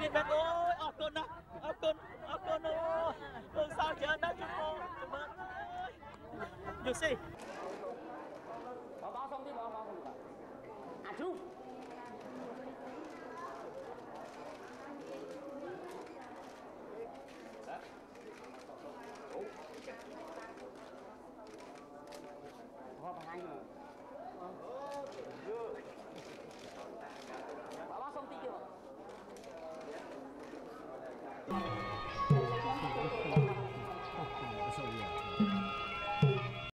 លៀនបាត់អូយអរគុណណាស់អរគុណអរគុណអូយពងសល់ច្រើនណាស់ជួយបងចាំមើលយូស៊ីបងបងសុំទីបងបងអាជូ Bye.